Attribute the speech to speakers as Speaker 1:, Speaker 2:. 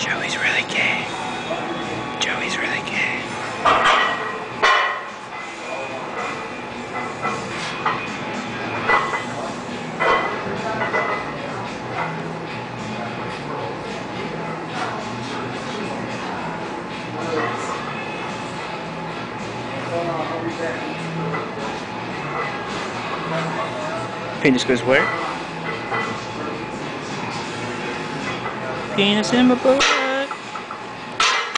Speaker 1: Joey's really gay. Joey's really gay. Penis goes where? Penis in my butt.